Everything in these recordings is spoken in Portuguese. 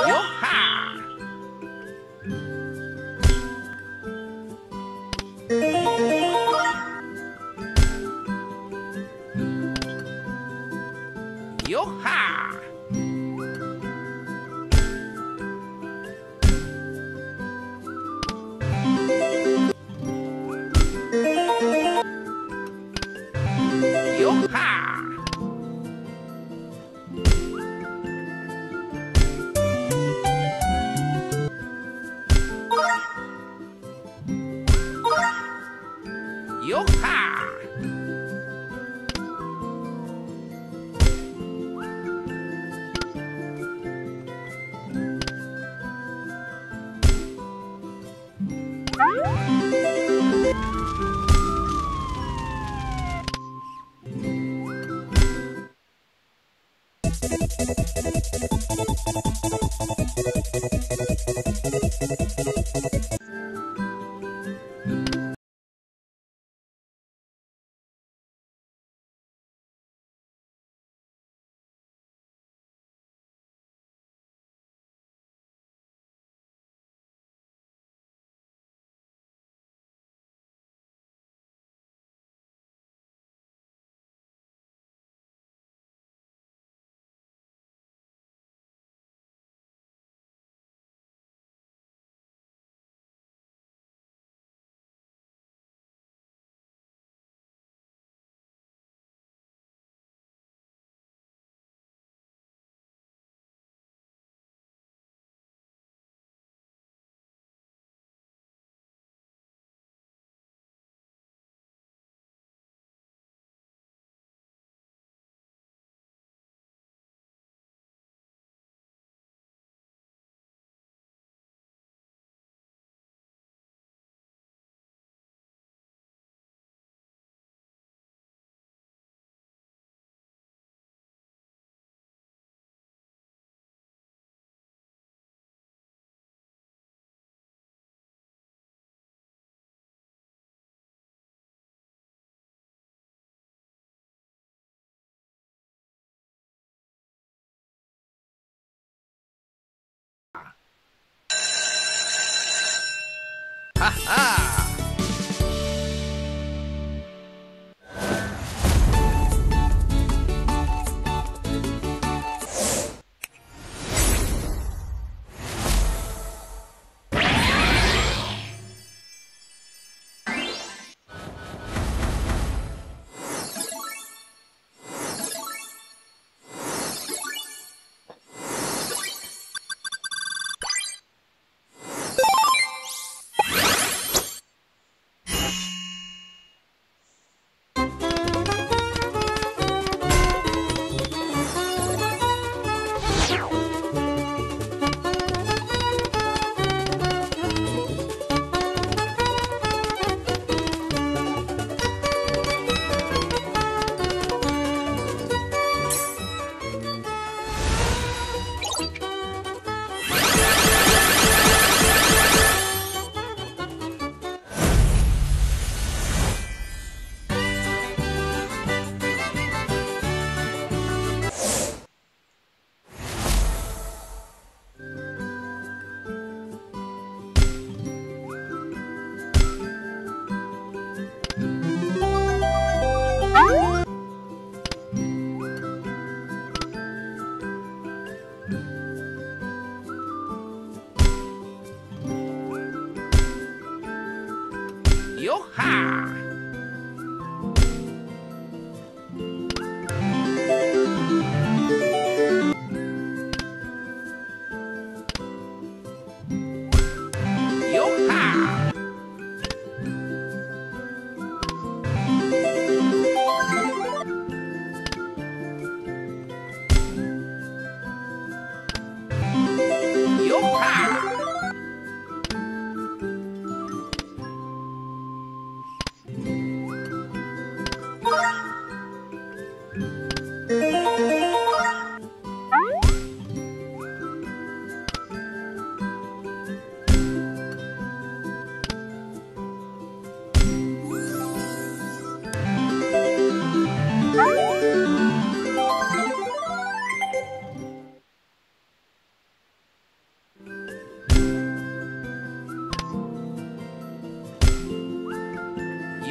Yoha! Yo-ha! ¡Ah!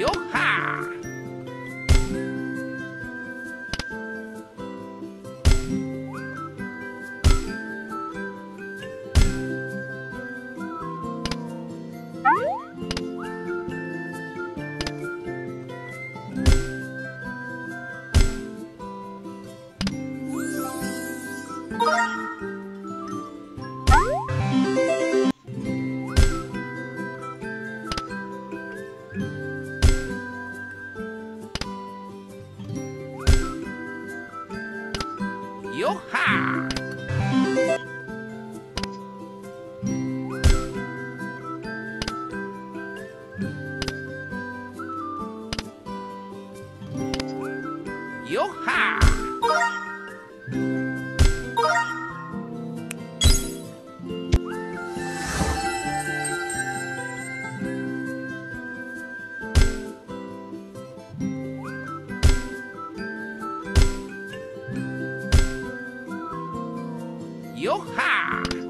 Yo-ha! Ioha! Ioha! Yo-ha!